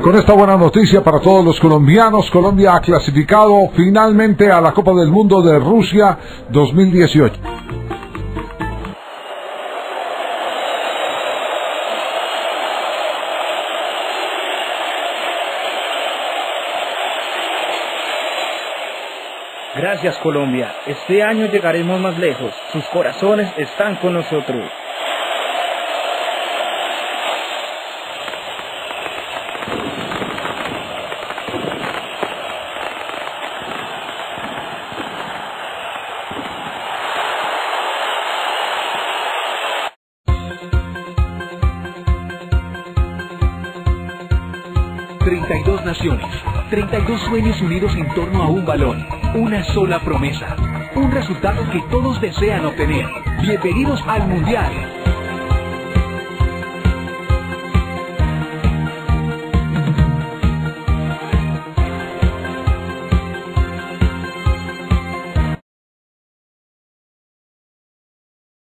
Con esta buena noticia para todos los colombianos, Colombia ha clasificado finalmente a la Copa del Mundo de Rusia 2018. Gracias Colombia, este año llegaremos más lejos, sus corazones están con nosotros. ...32 naciones... ...32 sueños unidos en torno a un balón... ...una sola promesa... ...un resultado que todos desean obtener... ...bienvenidos al Mundial...